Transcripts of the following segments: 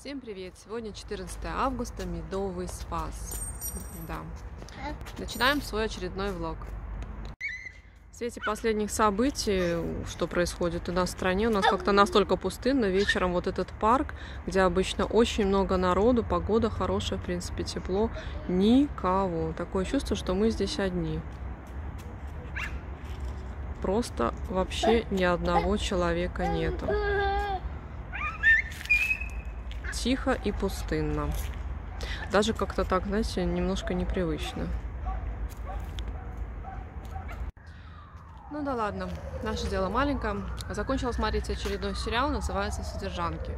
Всем привет! Сегодня 14 августа, медовый спас. Да. Начинаем свой очередной влог. В свете последних событий, что происходит у нас в стране, у нас как-то настолько пустынно. Вечером вот этот парк, где обычно очень много народу, погода хорошая, в принципе, тепло, никого. Такое чувство, что мы здесь одни. Просто вообще ни одного человека нету тихо и пустынно. Даже как-то так, знаете, немножко непривычно. Ну да ладно, наше дело маленькое. Закончила смотреть очередной сериал, называется «Содержанки».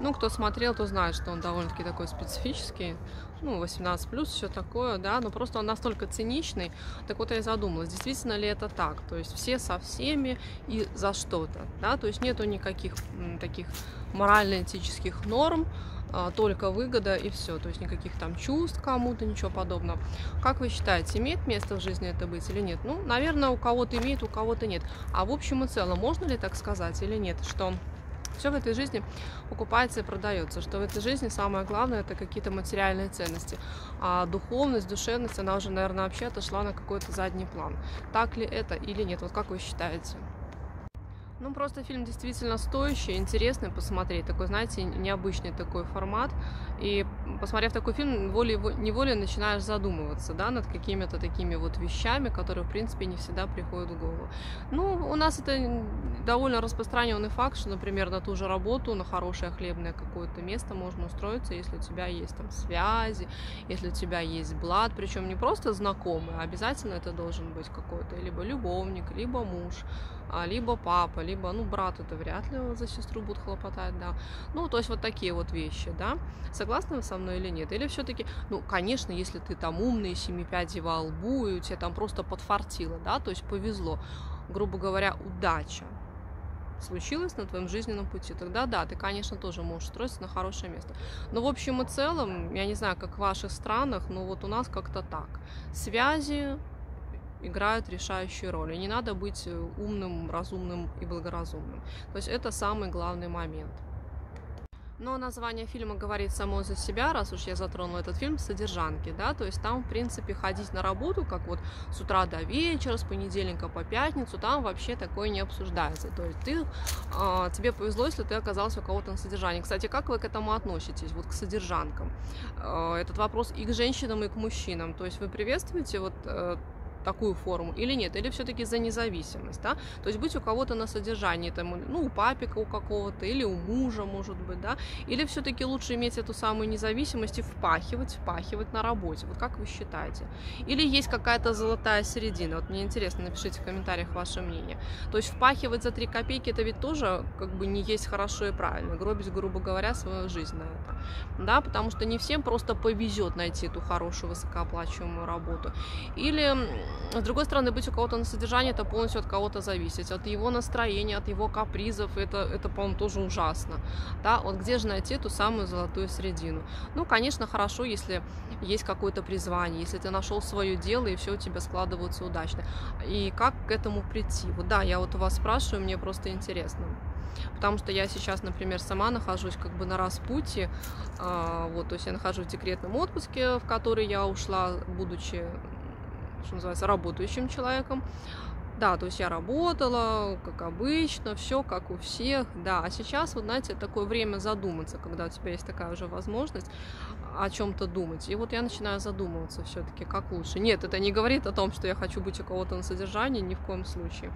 Ну, кто смотрел, то знает, что он довольно-таки такой специфический. Ну, 18 плюс, все такое, да, но просто он настолько циничный. Так вот я задумалась, действительно ли это так? То есть все со всеми и за что-то, да, то есть нету никаких таких морально-этических норм, а, только выгода и все, то есть никаких там чувств кому-то, ничего подобного. Как вы считаете, имеет место в жизни это быть или нет? Ну, наверное, у кого-то имеет, у кого-то нет. А в общем и целом, можно ли так сказать или нет, что все в этой жизни покупается и продается, что в этой жизни самое главное это какие-то материальные ценности, а духовность, душевность, она уже, наверное, вообще отошла на какой-то задний план. Так ли это или нет? Вот как вы считаете? Ну, просто фильм действительно стоящий, интересный посмотреть. Такой, знаете, необычный такой формат. И посмотрев такой фильм, волей-неволей начинаешь задумываться, да, над какими-то такими вот вещами, которые, в принципе, не всегда приходят в голову. Ну, у нас это довольно распространенный факт, что, например, на ту же работу, на хорошее хлебное какое-то место можно устроиться, если у тебя есть там связи, если у тебя есть блат, причем не просто знакомый, а обязательно это должен быть какой-то либо любовник, либо муж, либо папа, либо, ну, брат это вряд ли за сестру будут хлопотать, да. Ну, то есть вот такие вот вещи, да. Согласны вы со мной или нет? Или все-таки, ну, конечно, если ты там умный, семи пядей во лбу, и у тебя там просто подфартило, да, то есть повезло, грубо говоря, удача, случилось на твоем жизненном пути, тогда да, ты, конечно, тоже можешь строиться на хорошее место. Но в общем и целом, я не знаю, как в ваших странах, но вот у нас как-то так. Связи, играют решающую роль. И не надо быть э, умным, разумным и благоразумным. То есть это самый главный момент. Но название фильма говорит само за себя, раз уж я затронула этот фильм, содержанки, да, то есть там, в принципе, ходить на работу, как вот с утра до вечера, с понедельника по пятницу, там вообще такое не обсуждается. То есть ты, э, тебе повезло, если ты оказался у кого-то на содержании. Кстати, как вы к этому относитесь, вот к содержанкам? Э, этот вопрос и к женщинам, и к мужчинам. То есть вы приветствуете вот э, такую форму или нет, или все-таки за независимость, да, то есть быть у кого-то на содержании, там, ну, у папика у какого-то, или у мужа, может быть, да, или все-таки лучше иметь эту самую независимость и впахивать, впахивать на работе, вот как вы считаете? Или есть какая-то золотая середина, вот мне интересно, напишите в комментариях ваше мнение, то есть впахивать за 3 копейки, это ведь тоже как бы не есть хорошо и правильно, гробить, грубо говоря, свою жизнь на это, да, потому что не всем просто повезет найти эту хорошую высокооплачиваемую работу, или с другой стороны, быть у кого-то на содержании, это полностью от кого-то зависеть, от его настроения, от его капризов, это, это по-моему, тоже ужасно. Да, вот где же найти ту самую золотую середину? Ну, конечно, хорошо, если есть какое-то призвание, если ты нашел свое дело, и все у тебя складывается удачно. И как к этому прийти? Вот да, я вот у вас спрашиваю, мне просто интересно. Потому что я сейчас, например, сама нахожусь как бы на распутье, а, вот, то есть я нахожусь в декретном отпуске, в который я ушла, будучи что называется, работающим человеком. Да, то есть я работала, как обычно, все как у всех, да. А сейчас, вот знаете, такое время задуматься, когда у тебя есть такая уже возможность о чем-то думать. И вот я начинаю задумываться все-таки, как лучше. Нет, это не говорит о том, что я хочу быть у кого-то на содержании, ни в коем случае.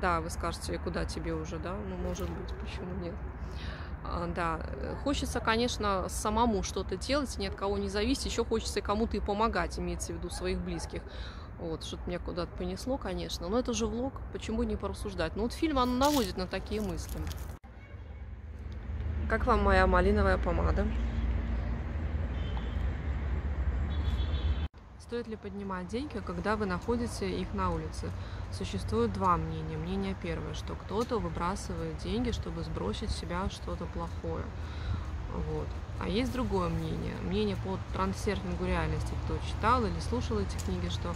Да, вы скажете, куда тебе уже, да? Ну, может быть, почему нет? А, да, хочется, конечно, самому что-то делать, ни от кого не зависеть, еще хочется кому-то и помогать, имеется в виду своих близких. Вот, что-то меня куда-то понесло, конечно, но это же влог, почему не порассуждать? Ну вот фильм, он наводит на такие мысли. Как вам моя малиновая помада? Стоит ли поднимать деньги, когда вы находите их на улице? Существует два мнения. Мнение первое, что кто-то выбрасывает деньги, чтобы сбросить с себя что-то плохое. Вот. А есть другое мнение. Мнение по трансерфингу реальности. Кто читал или слушал эти книги, что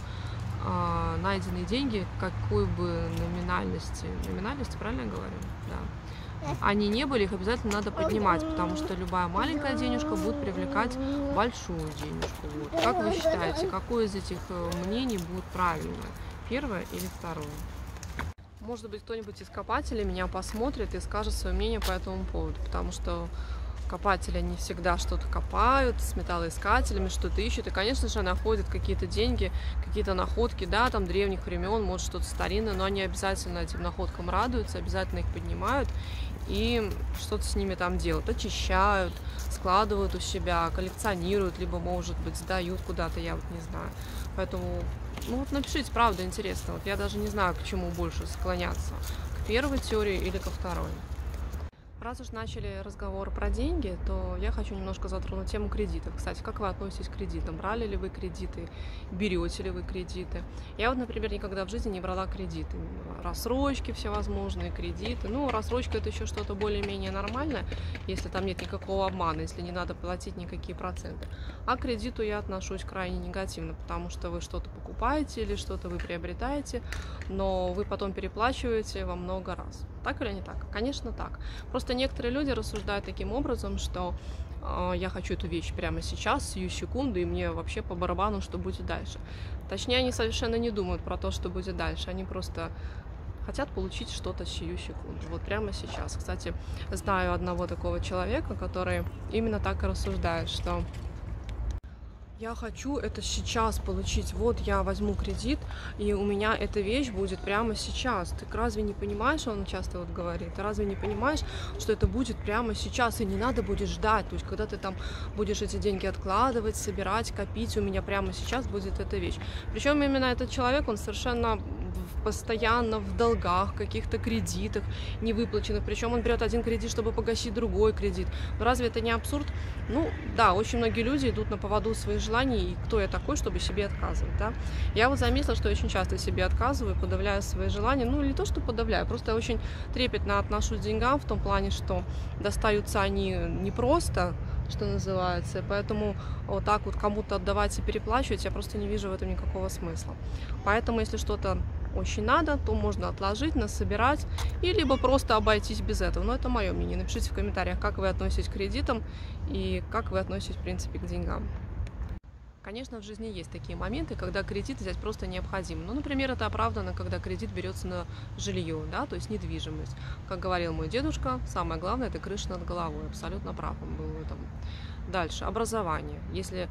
э, найденные деньги, какой бы номинальности, номинальности, правильно я говорю? Да они не были, их обязательно надо поднимать, потому что любая маленькая денежка будет привлекать большую денежку. Вот. Как вы считаете, какое из этих э, мнений будет правильное? Первое или второе? Может быть, кто-нибудь из копателей меня посмотрит и скажет свое мнение по этому поводу, потому что копатели, они всегда что-то копают, с металлоискателями что-то ищут, и, конечно же, находят какие-то деньги, какие-то находки, да, там, древних времен, может, что-то старинное, но они обязательно этим находкам радуются, обязательно их поднимают и что-то с ними там делают, очищают, складывают у себя, коллекционируют, либо, может быть, сдают куда-то, я вот не знаю. Поэтому, ну вот напишите, правда, интересно. Вот я даже не знаю, к чему больше склоняться, к первой теории или ко второй. Раз уж начали разговор про деньги, то я хочу немножко затронуть тему кредитов. Кстати, как вы относитесь к кредитам? Брали ли вы кредиты? Берете ли вы кредиты? Я вот, например, никогда в жизни не брала кредиты. Рассрочки всевозможные, кредиты. Ну, рассрочка это еще что-то более-менее нормальное, если там нет никакого обмана, если не надо платить никакие проценты. А к кредиту я отношусь крайне негативно, потому что вы что-то покупаете или что-то вы приобретаете, но вы потом переплачиваете во много раз. Так или не так? Конечно, так. Просто некоторые люди рассуждают таким образом, что э, я хочу эту вещь прямо сейчас, сию секунду, и мне вообще по барабану, что будет дальше. Точнее, они совершенно не думают про то, что будет дальше. Они просто хотят получить что-то сию секунду, вот прямо сейчас. Кстати, знаю одного такого человека, который именно так и рассуждает, что я хочу это сейчас получить. Вот я возьму кредит, и у меня эта вещь будет прямо сейчас. Ты разве не понимаешь, он часто вот говорит, ты разве не понимаешь, что это будет прямо сейчас, и не надо будет ждать. То есть, когда ты там будешь эти деньги откладывать, собирать, копить, у меня прямо сейчас будет эта вещь. Причем именно этот человек, он совершенно постоянно в долгах, каких-то кредитах невыплаченных. Причем он берет один кредит, чтобы погасить другой кредит. Но разве это не абсурд? Ну, да, очень многие люди идут на поводу своих желаний, и кто я такой, чтобы себе отказывать, да? Я вот заметила, что очень часто себе отказываю, подавляю свои желания. Ну, не то, что подавляю, просто я очень трепетно отношусь к деньгам в том плане, что достаются они не просто, что называется. Поэтому вот так вот кому-то отдавать и переплачивать, я просто не вижу в этом никакого смысла. Поэтому, если что-то очень надо, то можно отложить, насобирать и либо просто обойтись без этого. Но это мое мнение. Напишите в комментариях, как вы относитесь к кредитам и как вы относитесь, в принципе, к деньгам. Конечно, в жизни есть такие моменты, когда кредит взять просто необходимо. Ну, например, это оправдано, когда кредит берется на жилье, да, то есть недвижимость. Как говорил мой дедушка, самое главное – это крыша над головой. Абсолютно прав он был в этом. Дальше, образование. Если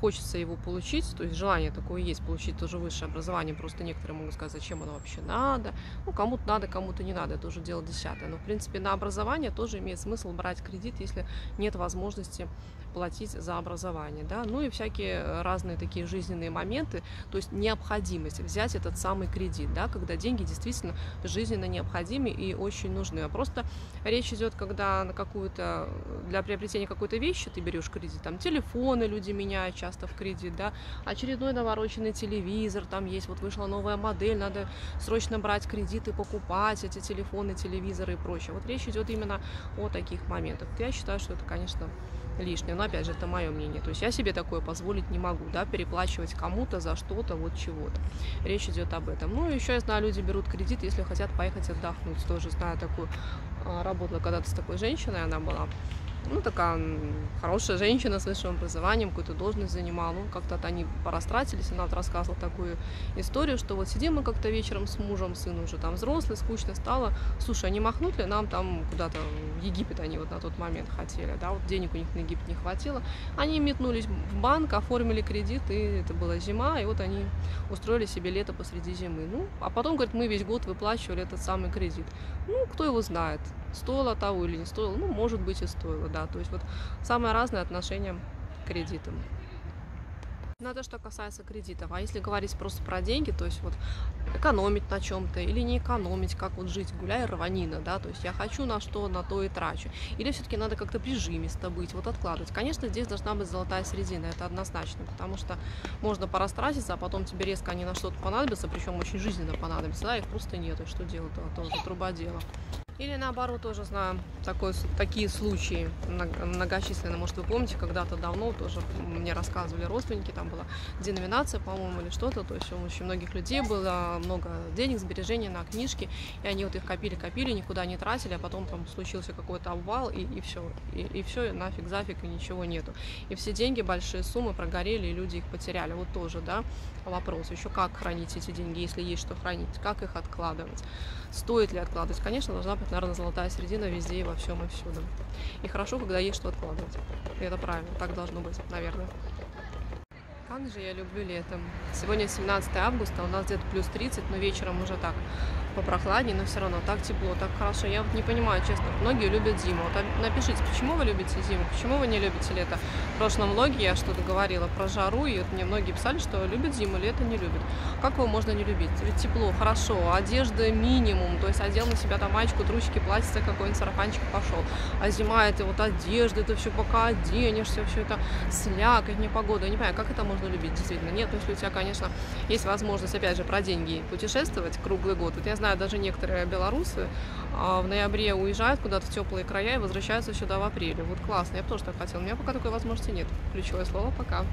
хочется его получить, то есть желание такое есть, получить тоже высшее образование, просто некоторые могут сказать, зачем оно вообще надо, ну, кому-то надо, кому-то не надо, это уже дело десятое, но, в принципе, на образование тоже имеет смысл брать кредит, если нет возможности платить за образование, да, ну и всякие э, разные такие жизненные моменты, то есть необходимость взять этот самый кредит, да, когда деньги действительно жизненно необходимы и очень нужны, а просто речь идет, когда на какую-то, для приобретения какой-то вещи ты берешь кредит, там телефоны люди меняют часто в кредит, да, очередной навороченный телевизор, там есть, вот вышла новая модель, надо срочно брать кредит и покупать эти телефоны, телевизоры и прочее. Вот речь идет именно о таких моментах. Я считаю, что это, конечно, лишнее. Но опять же, это мое мнение. То есть я себе такое позволить не могу, да, переплачивать кому-то за что-то, вот чего-то. Речь идет об этом. Ну, еще я знаю, люди берут кредит, если хотят поехать отдохнуть. Тоже знаю такую, а, работала когда-то с такой женщиной, она была ну, такая хорошая женщина с высшим образованием, какую-то должность занимала. Ну, как-то они порастратились, она вот рассказывала такую историю, что вот сидим мы как-то вечером с мужем, сын уже там взрослый, скучно стало. Слушай, а не махнут ли нам там куда-то в Египет они вот на тот момент хотели, да, вот денег у них на Египет не хватило. Они метнулись в банк, оформили кредит, и это была зима, и вот они устроили себе лето посреди зимы. Ну, а потом, говорит, мы весь год выплачивали этот самый кредит. Ну, кто его знает стоило того или не стоило, ну, может быть и стоило, да, то есть вот самое разное отношение к кредитам. Ну, это что касается кредитов. А если говорить просто про деньги, то есть вот экономить на чем-то или не экономить, как вот жить, гуляй, рванина, да, то есть я хочу на что, на то и трачу. Или все-таки надо как-то прижимисто быть, вот откладывать. Конечно, здесь должна быть золотая середина, это однозначно, потому что можно порастратиться, а потом тебе резко они на что-то понадобятся, причем очень жизненно понадобятся, да, их просто нет, и что делать, то тоже труба дело. Или наоборот, тоже знаю такой, такие случаи многочисленные. Может, вы помните, когда-то давно тоже мне рассказывали родственники, там была деноминация, по-моему, или что-то. То есть у очень многих людей было много денег, сбережений на книжки, и они вот их копили-копили, никуда не тратили, а потом там случился какой-то обвал, и, и все. И, и все, и нафиг, зафиг, и ничего нету. И все деньги, большие суммы прогорели, и люди их потеряли. Вот тоже, да, вопрос. Еще как хранить эти деньги, если есть что хранить, как их откладывать. Стоит ли откладывать? Конечно, должна быть, наверное, золотая середина везде и во всем и всюду. И хорошо, когда есть что откладывать. И это правильно, так должно быть, наверное. Же я люблю летом. Сегодня 17 августа, у нас где-то плюс 30, но вечером уже так попрохладнее, но все равно так тепло, так хорошо. Я вот не понимаю, честно, многие любят зиму. Вот напишите, почему вы любите зиму, почему вы не любите лето. В прошлом влоге я что-то говорила про жару, и вот мне многие писали, что любят зиму, лето не любят. Как его можно не любить? Ведь тепло, хорошо, одежда минимум, то есть одел на себя там маечку, трусики, платьице какой-нибудь, сарафанчик пошел. А зима это вот одежда, это все пока оденешься, все это слякоть, непогода. Я не понимаю, как это можно любить, действительно. Нет, если у тебя, конечно, есть возможность, опять же, про деньги путешествовать круглый год. Вот я знаю, знаю, даже некоторые белорусы а, в ноябре уезжают куда-то в теплые края и возвращаются сюда в апреле. Вот классно, я бы тоже так хотела. У меня пока такой возможности нет. Ключевое слово пока.